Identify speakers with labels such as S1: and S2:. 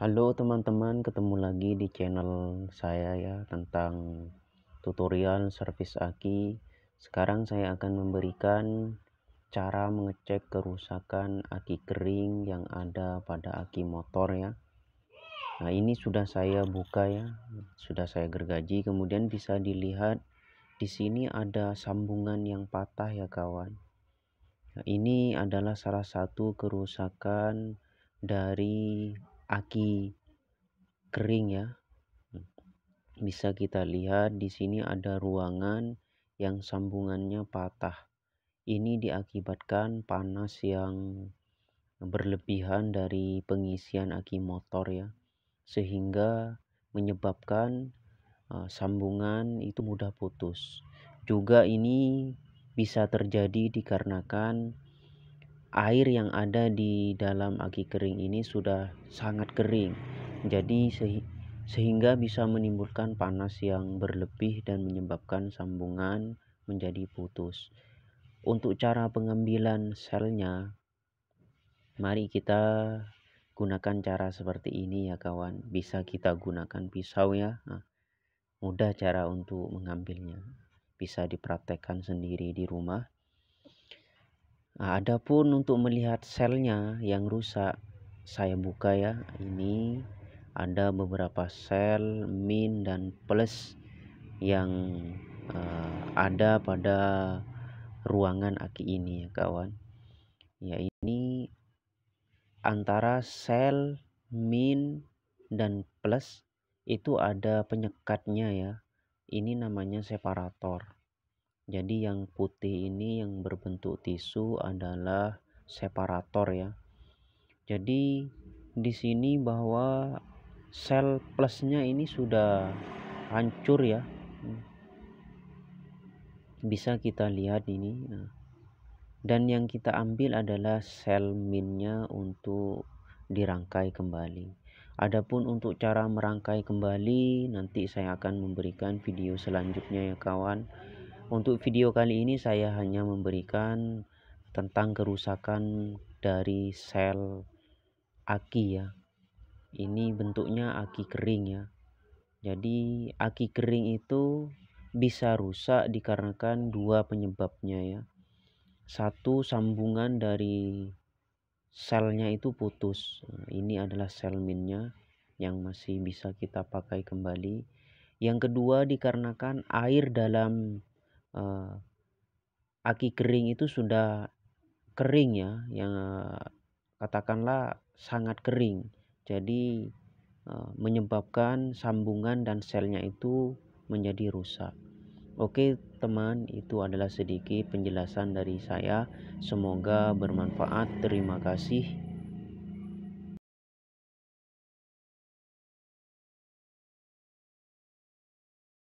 S1: Halo teman-teman, ketemu lagi di channel saya ya tentang tutorial servis aki. Sekarang saya akan memberikan cara mengecek kerusakan aki kering yang ada pada aki motor ya. Nah, ini sudah saya buka ya, sudah saya gergaji. Kemudian bisa dilihat di sini ada sambungan yang patah ya kawan. Nah, ini adalah salah satu kerusakan dari aki kering ya. Bisa kita lihat di sini ada ruangan yang sambungannya patah. Ini diakibatkan panas yang berlebihan dari pengisian aki motor ya. Sehingga menyebabkan uh, sambungan itu mudah putus. Juga ini bisa terjadi dikarenakan air yang ada di dalam aki kering ini sudah sangat kering. Jadi sehingga bisa menimbulkan panas yang berlebih dan menyebabkan sambungan menjadi putus. Untuk cara pengambilan selnya, mari kita gunakan cara seperti ini ya kawan. Bisa kita gunakan pisau ya. Nah, mudah cara untuk mengambilnya. Bisa dipraktekkan sendiri di rumah. Nah, adapun untuk melihat selnya yang rusak, saya buka ya. Ini ada beberapa sel min dan plus yang uh, ada pada ruangan aki ini ya kawan. Ya ini antara sel min dan plus itu ada penyekatnya ya. Ini namanya separator. Jadi yang putih ini yang berbentuk tisu adalah separator ya. Jadi di sini bahwa sel plusnya ini sudah hancur ya. Bisa kita lihat ini. Nah, dan yang kita ambil adalah sel minnya untuk dirangkai kembali. Adapun untuk cara merangkai kembali nanti saya akan memberikan video selanjutnya ya kawan. Untuk video kali ini saya hanya memberikan tentang kerusakan dari sel aki ya. Ini bentuknya aki kering ya. Jadi aki kering itu bisa rusak dikarenakan dua penyebabnya ya. Satu sambungan dari selnya itu putus. Nah, ini adalah sel minnya yang masih bisa kita pakai kembali. Yang kedua dikarenakan air dalam uh, aki kering itu sudah kering ya yang uh, katakanlah sangat kering. Jadi uh, menyebabkan sambungan dan selnya itu menjadi rusak. Oke teman itu adalah sedikit penjelasan dari saya. Semoga bermanfaat. Terima kasih